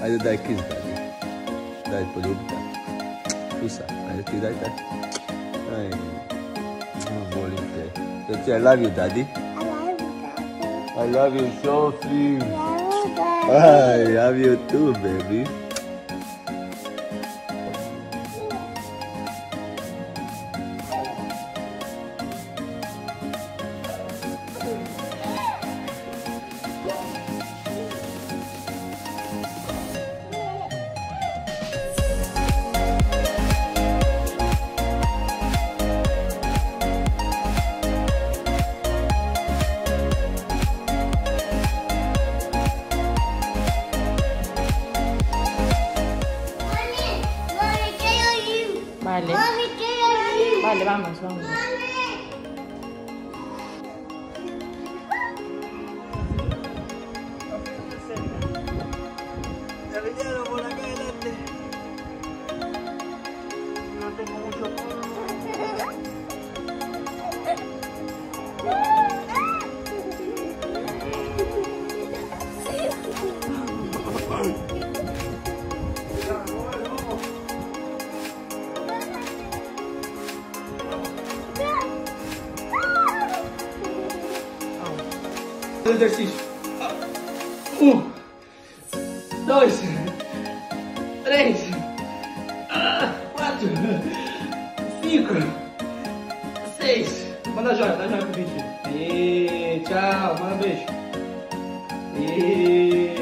Hajde daj kiss daddy. Daj poljubi ga. Pusa. Hajde ti daj tak. Aj. Volim te. Znači, I love you daddy. I love you, Sophie. I love you, daddy. I love you too, baby. Ejercício. Um, dois, três, quatro, cinco, seis. Manda joia, dá joia pro vídeo. E tchau, manda beijo. Isso.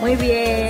Muy bien.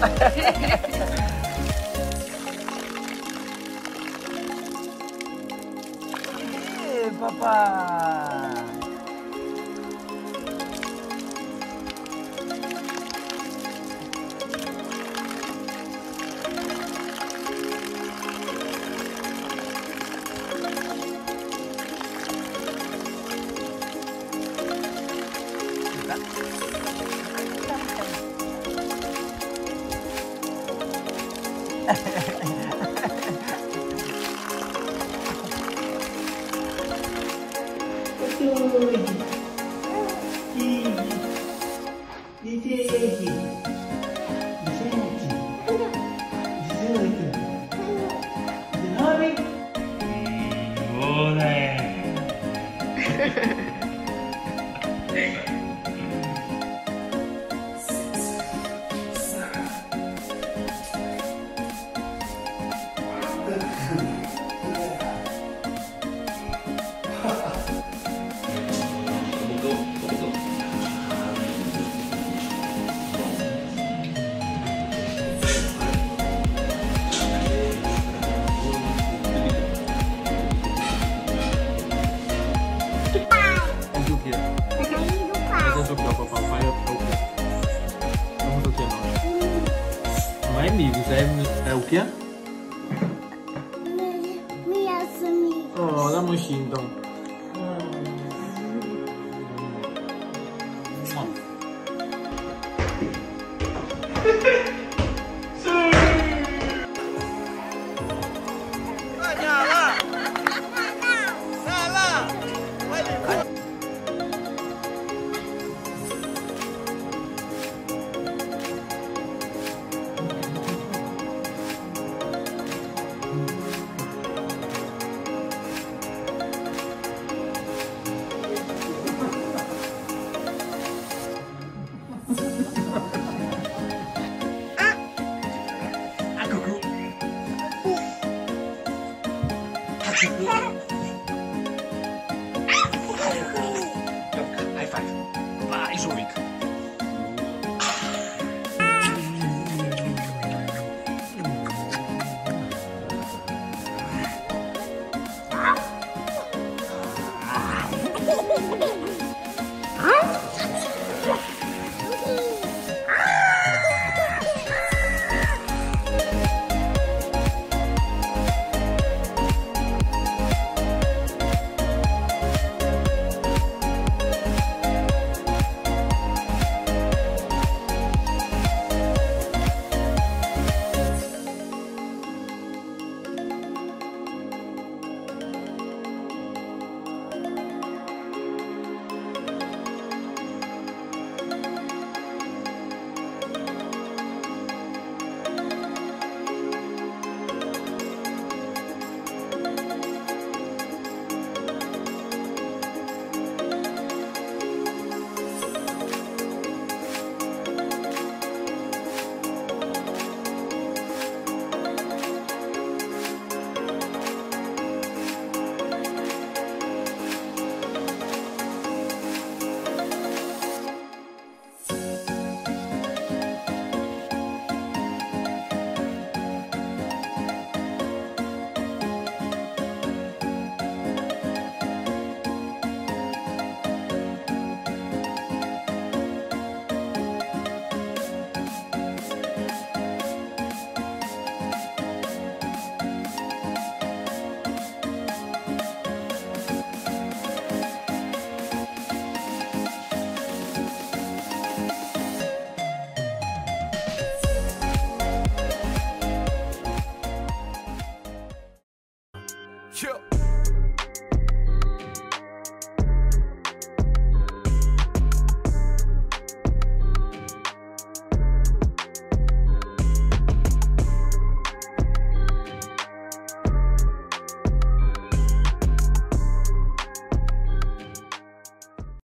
¡Eh, papá! Seppia? Mi. Oh, la muscinto. Mm. Ah. Ah. 你看 Yeah.